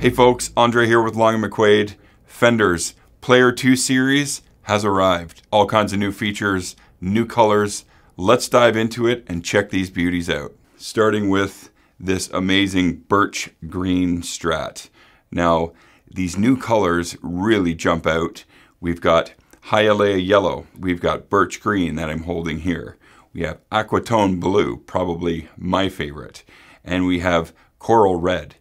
Hey folks, Andre here with Long & McQuade. Fender's Player 2 series has arrived. All kinds of new features, new colors. Let's dive into it and check these beauties out. Starting with this amazing birch green strat. Now, these new colors really jump out. We've got Hialeah yellow. We've got birch green that I'm holding here. We have aquatone blue, probably my favorite. And we have coral red.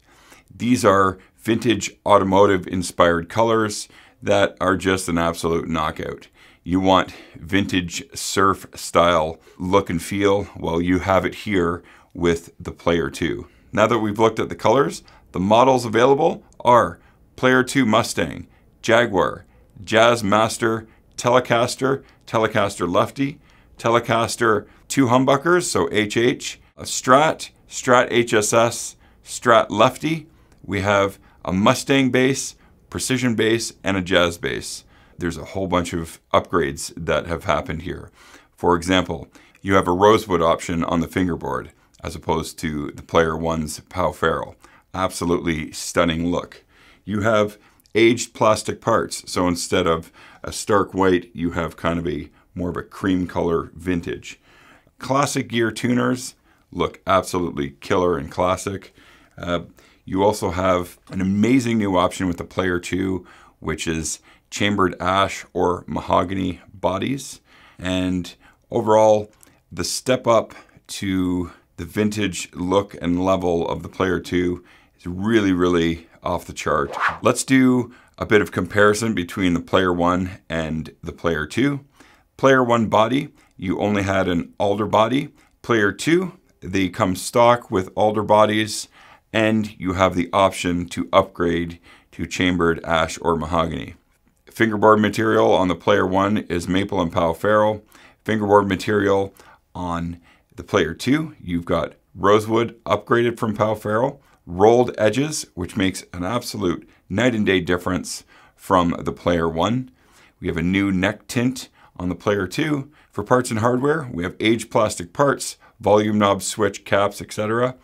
These are vintage automotive inspired colors that are just an absolute knockout you want vintage surf style look and feel, well, you have it here with the Player 2. Now that we've looked at the colors, the models available are Player 2 Mustang, Jaguar, Jazzmaster, Telecaster, Telecaster Lefty, Telecaster 2 humbuckers, so HH, a Strat, Strat HSS, Strat Lefty. We have a Mustang bass, Precision bass, and a Jazz bass there's a whole bunch of upgrades that have happened here. For example, you have a rosewood option on the fingerboard as opposed to the Player One's Pau Ferro. Absolutely stunning look. You have aged plastic parts, so instead of a stark white, you have kind of a more of a cream color vintage. Classic gear tuners look absolutely killer and classic. Uh, you also have an amazing new option with the Player 2, which is chambered ash or mahogany bodies. And overall, the step up to the vintage look and level of the Player 2 is really, really off the chart. Let's do a bit of comparison between the Player 1 and the Player 2. Player 1 body, you only had an alder body. Player 2, they come stock with alder bodies and you have the option to upgrade to chambered ash or mahogany. Fingerboard material on the Player 1 is Maple and Pau Ferro. Fingerboard material on the Player 2, you've got Rosewood upgraded from Pau Ferro. Rolled edges, which makes an absolute night and day difference from the Player 1. We have a new neck tint on the Player 2. For parts and hardware, we have aged plastic parts, volume knob, switch, caps, etc.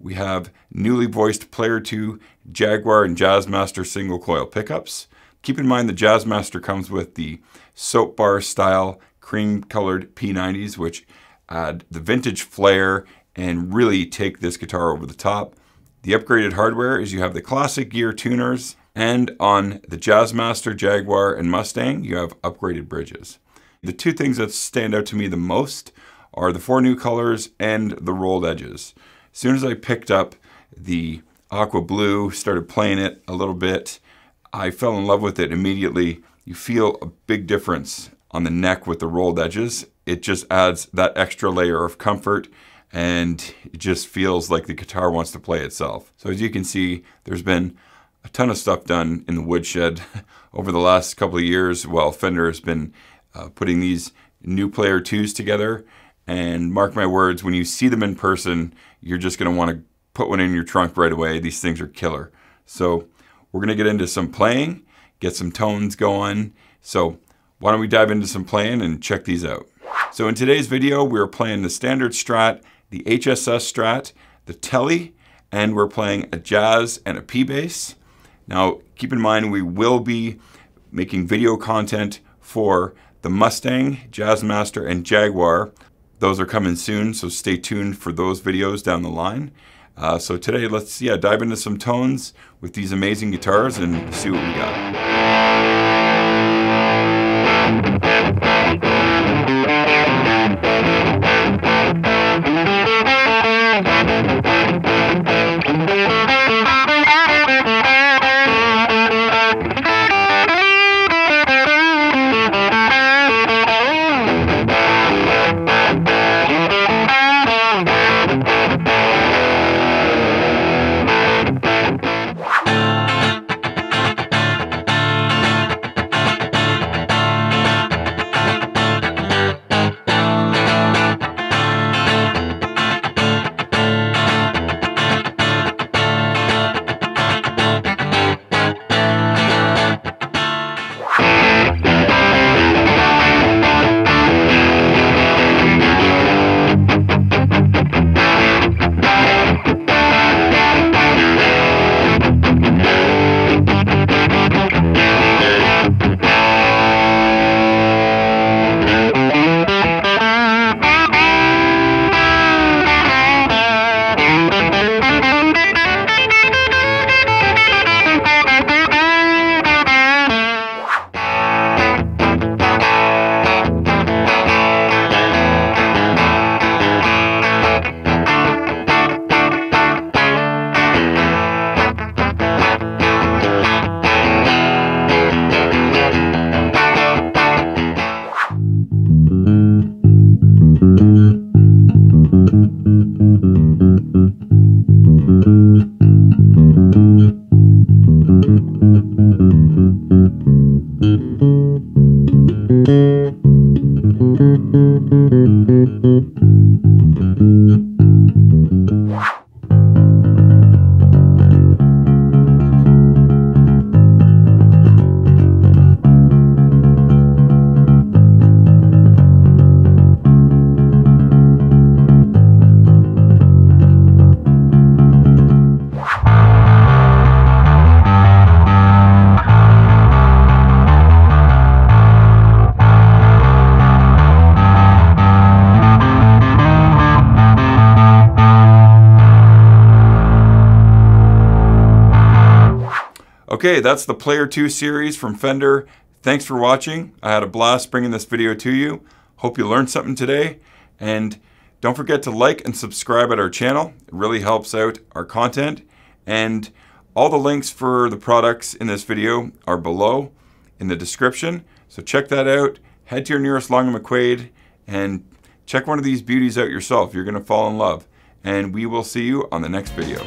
We have newly voiced Player 2 Jaguar and Jazzmaster single coil pickups. Keep in mind the Jazzmaster comes with the soap bar style cream colored P90s, which add the vintage flair and really take this guitar over the top. The upgraded hardware is you have the classic gear tuners, and on the Jazzmaster, Jaguar, and Mustang, you have upgraded bridges. The two things that stand out to me the most are the four new colors and the rolled edges. As soon as I picked up the aqua blue, started playing it a little bit, I fell in love with it immediately. You feel a big difference on the neck with the rolled edges. It just adds that extra layer of comfort and it just feels like the guitar wants to play itself. So as you can see, there's been a ton of stuff done in the woodshed over the last couple of years while Fender has been uh, putting these new Player 2s together. And mark my words, when you see them in person, you're just going to want to put one in your trunk right away. These things are killer. So we're going to get into some playing, get some tones going. So why don't we dive into some playing and check these out. So in today's video, we're playing the standard Strat, the HSS Strat, the Tele, and we're playing a Jazz and a P-Bass. Now, keep in mind, we will be making video content for the Mustang, Jazzmaster, and Jaguar. Those are coming soon, so stay tuned for those videos down the line. Uh, so today, let's yeah dive into some tones with these amazing guitars and see what we got. Okay, that's the Player 2 series from Fender. Thanks for watching. I had a blast bringing this video to you. Hope you learned something today. And don't forget to like and subscribe at our channel. It really helps out our content. And all the links for the products in this video are below in the description. So check that out. Head to your nearest Long & McQuade and check one of these beauties out yourself. You're going to fall in love. And we will see you on the next video.